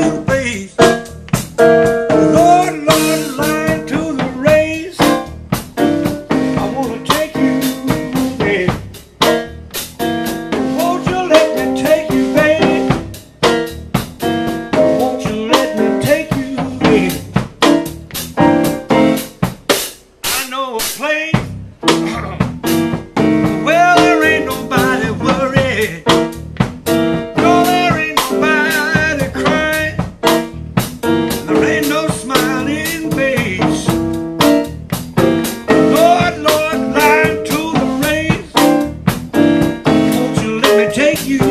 you. take you